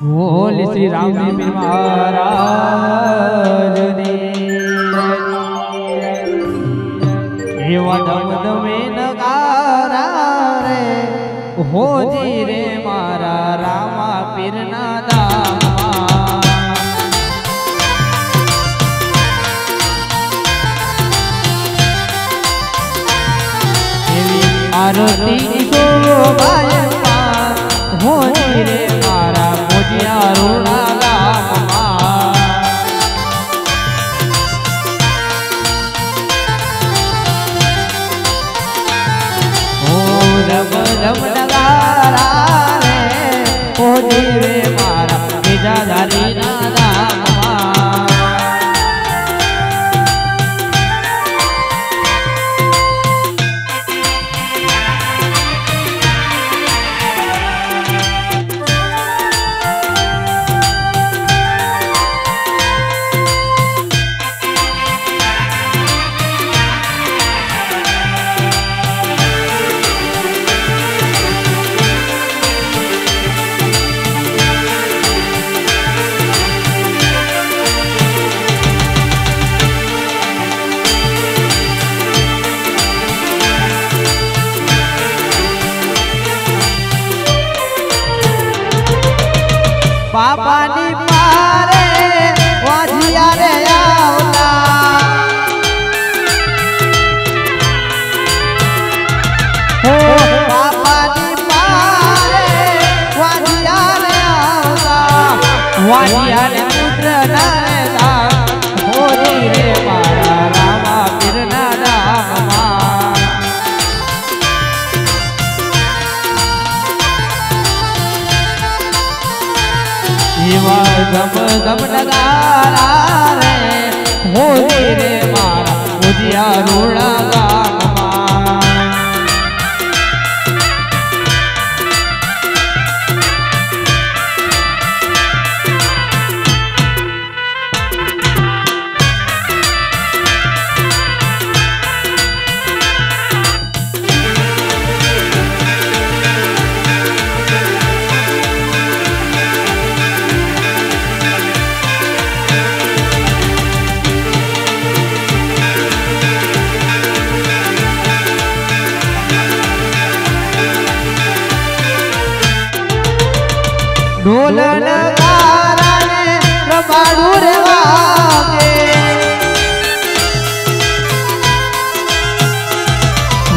બોલ શ્રી રામ મહારાજની. એવા ધમ ધમે નગારા રે. હોજી રે મારા રામા પીરના દામા. આરતી શોભાય હોજી રે રમ રમ નગારા રે હોજી રે બાપાની પારે વાજિયા આવતા. હો બાપાની પારે વાજિયા આવતા. વાજિયા પુત્ર ના એવા ધમ ધમ નગારા રે. હોજી રે મારા ઉજિયા રોડા ઢોલ નગારા ને રે વાગે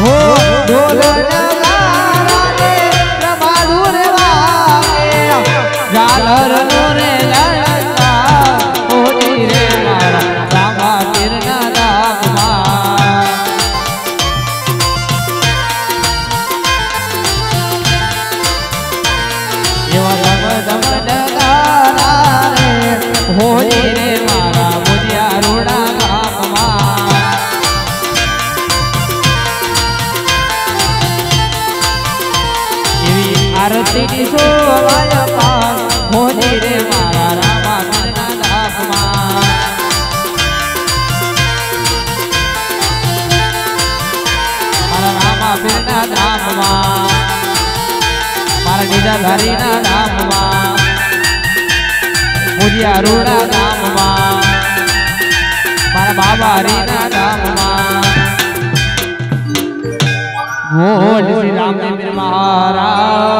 હો ઢોલ નગારા ને રે વાગે ઝાલર રે આરતી શોભાય પાર હોજી રે મારા રામા પીરના દામમાં મારા રામા પીરના ધામમાં મારા બીજા ધારીના ધામમાં મુજિયા રોડા ધામમાં મારા બાબા હરીના ધામમાં. બોલ શ્રી રામચંદ્ર મહારાજ.